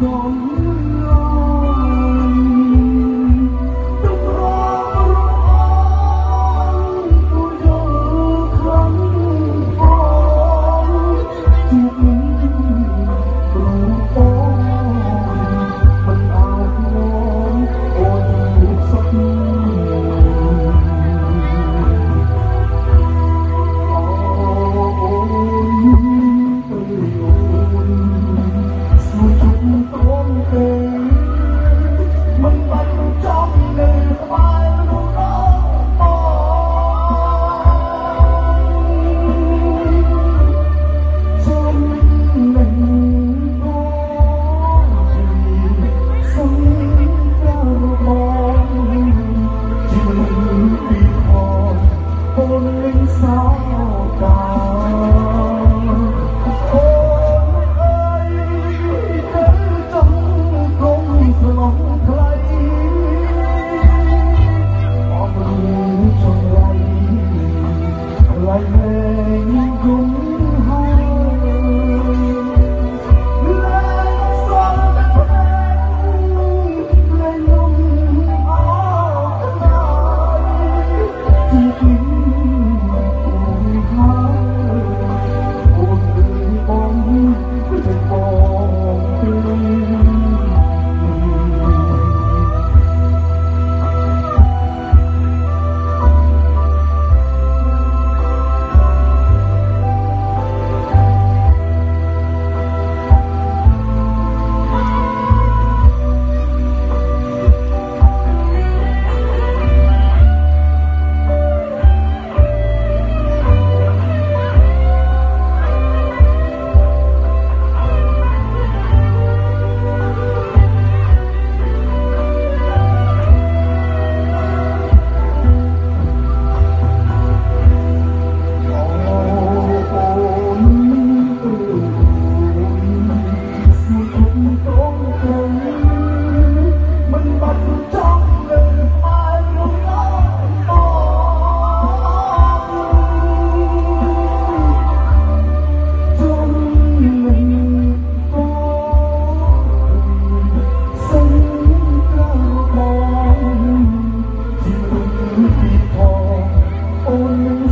gone Amen.